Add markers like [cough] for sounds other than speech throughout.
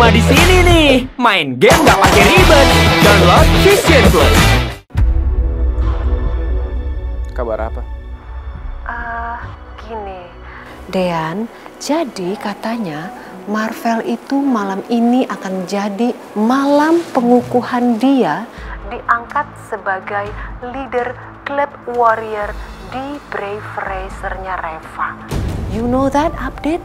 Cuma di sini nih, main game nggak pakai ribet. Download Vision Plus. Kabar apa? Ah, gini. Dean, jadi katanya Marvel itu malam ini akan jadi malam pengukuhan dia diangkat sebagai leader klub warrior di Brave Racer-nya Reva. You know that update?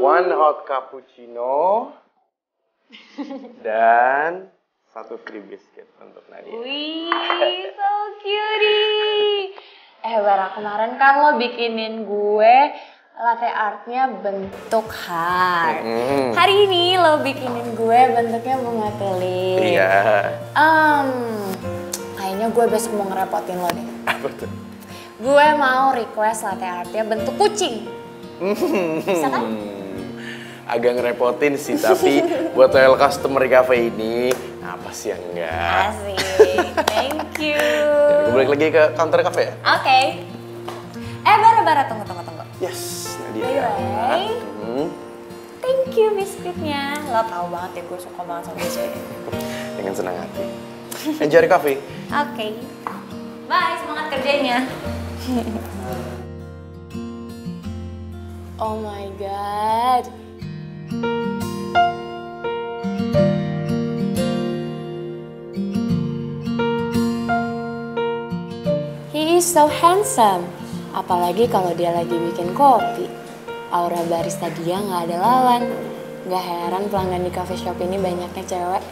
One hot cappuccino [laughs] dan satu free biscuit untuk Nadia. Wih, so cutie. [laughs] Eh, Bara, kemarin kan lo bikinin gue latte artnya bentuk heart. Hmm. Hari ini lo bikinin gue bentuknya bunga tulip. Iya. Um, kayaknya gue besok mau ngerepotin lo deh. [laughs] Apa tuh? Gue mau request latte artnya bentuk kucing. Bisa kan? Agak ngerepotin sih, tapi [laughs] buat loyal customer cafe ini, apa sih yang enggak? Asik, thank you. Ya, gue balik lagi ke counter cafe ya? Oke. Eh, Bara, Bara, tunggu, tunggu, tunggu. Yes, Nadia. By the way, Hmm, Thank you biskuitnya. Lo tau banget ya gue suka banget sama biskuit. [laughs] dengan senang hati. Enjoy cafe. Oke. Bye, semangat kerjanya. [laughs] oh my god. He is so handsome. Apalagi kalau dia lagi bikin kopi. Aura barista dia nggak ada lawan. Gak heran pelanggan di cafe shop ini banyaknya cewek.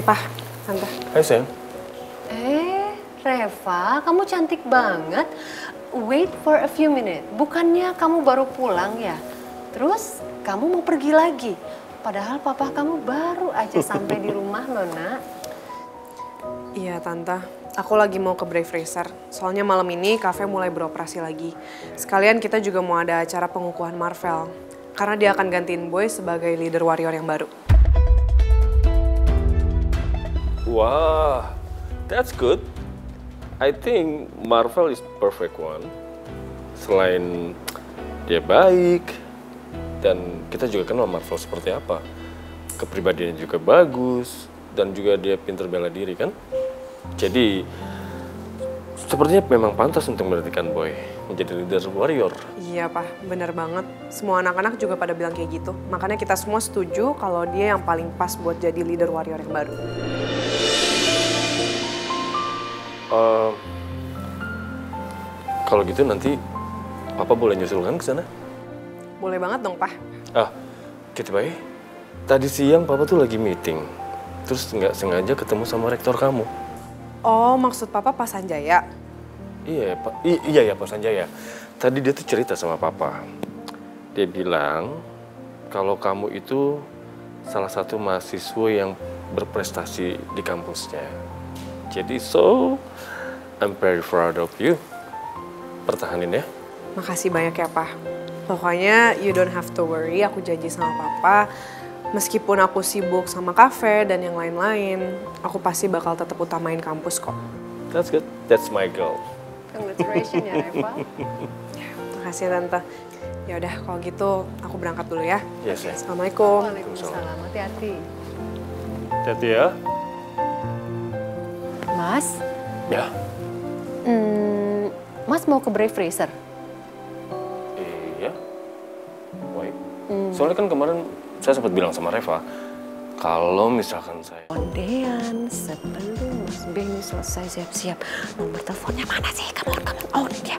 Pak. Tante. Hai, sayang. Eh, Reva, kamu cantik banget. Wait for a few minutes. Bukannya kamu baru pulang ya? Terus kamu mau pergi lagi? Padahal papa kamu baru aja [laughs] sampai di rumah, Nona. Iya tante, aku lagi mau ke Brave Racer. Soalnya malam ini cafe mulai beroperasi lagi. Sekalian kita juga mau ada acara pengukuhan Marvel. Karena dia akan gantiin Boy sebagai leader warrior yang baru. Wah, that's good. I think Marvel is perfect one. Selain dia baik dan kita juga kenal Marvel seperti apa. Kepribadiannya juga bagus dan juga dia pinter bela diri kan. Jadi sepertinya memang pantas untuk menggantikan Boy menjadi leader warrior. Iya pak, bener banget. Semua anak-anak juga pada bilang kayak gitu. Makanya kita semua setuju kalau dia yang paling pas buat jadi leader warrior yang baru. Eh, kalau gitu nanti Papa boleh nyusul kan ke sana? Boleh banget dong, Pak. Ah, gitu baik. Tadi siang Papa tuh lagi meeting. Terus nggak sengaja ketemu sama rektor kamu. Oh, maksud Papa Pak Sanjaya? Iya, Pak. I- iya ya, Pak Sanjaya. Tadi dia tuh cerita sama Papa. Dia bilang kalau kamu itu salah satu mahasiswa yang berprestasi di kampusnya. Jadi so, I'm very proud of you. Pertahanin ya. Makasih banyak ya, Pak. Pokoknya you don't have to worry, aku janji sama Papa. Meskipun aku sibuk sama kafe dan yang lain-lain, aku pasti bakal tetap utamain kampus kok. That's good. That's my girl. Congratulations ya Reva. [laughs] Makasih Tante. Ya udah, kalau gitu aku berangkat dulu ya. Yes, ya. Assalamualaikum. Waalaikumsalam, hati-hati. Hati ya. Mas, Ya. hmm, Mas mau ke Brave Racer? Iya. Baik. Soalnya kan kemarin saya sempat bilang sama Reva, kalau misalkan saya Ondean, sebelum Mas Benny selesai siap-siap, nomor teleponnya mana sih? Come on. Oh, dia.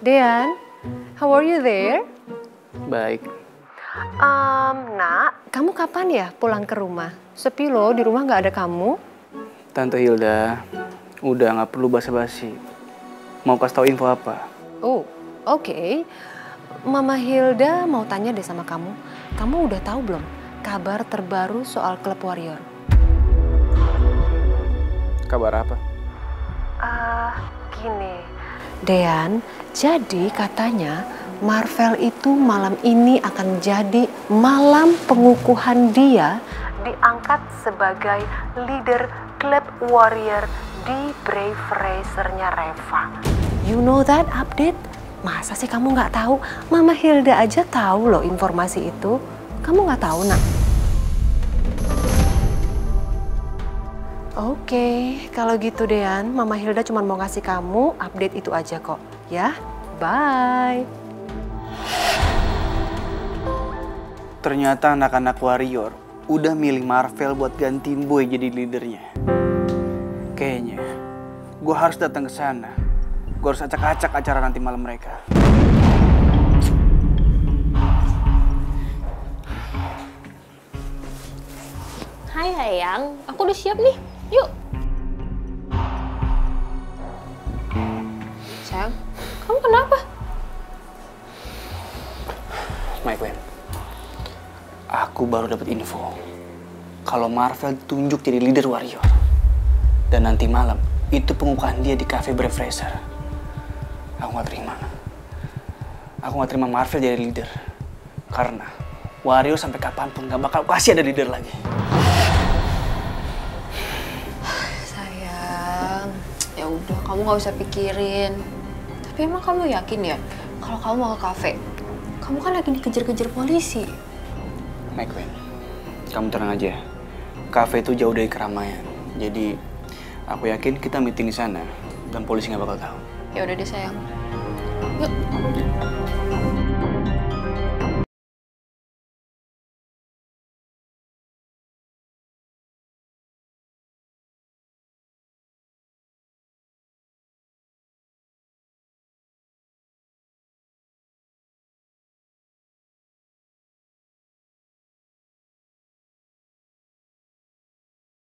Dean. How are you there? baik. Um, nak, kamu kapan ya pulang ke rumah? Sepi loh, di rumah nggak ada kamu. Tante Hilda, udah nggak perlu basa-basi. Mau kasih tahu info apa? Oh, oke. Mama Hilda mau tanya deh sama kamu. Kamu udah tahu belum kabar terbaru soal klub Warrior? Kabar apa? Ah, gini. Dean, jadi katanya Marvel itu malam ini akan jadi malam pengukuhan dia diangkat sebagai leader klub warrior di Brave Racer-nya Reva. You know that update? Masa sih kamu nggak tahu? Mama Hilda aja tahu loh informasi itu. Kamu nggak tahu, nak? Oke, kalau gitu Dean, Mama Hilda cuma mau ngasih kamu update itu aja kok. Ya, bye. Ternyata anak-anak warrior udah milih Marvel buat gantiin Boy jadi leadernya. Kayaknya gue harus datang ke sana. Gue harus acak-acak acara nanti malam mereka. Hai sayang, aku udah siap nih. Yuk. Sayang, kamu kenapa? My friend, aku baru dapat info kalau Marvel ditunjuk jadi leader warrior. Dan nanti malam itu pengukuhan dia di cafe Brave Racer. Aku nggak terima. Aku nggak terima Marvel jadi leader. Karena warrior sampai kapan pun nggak bakal kasih ada leader lagi. Sayang, ya udah kamu nggak usah pikirin. Tapi emang kamu yakin ya kalau kamu mau ke kafe? Kamu kan lagi dikejar-kejar polisi. Queen, kamu tenang aja. Cafe itu jauh dari keramaian. Jadi aku yakin kita meeting di sana dan polisi nggak bakal tahu. Ya udah deh sayang. Yuk.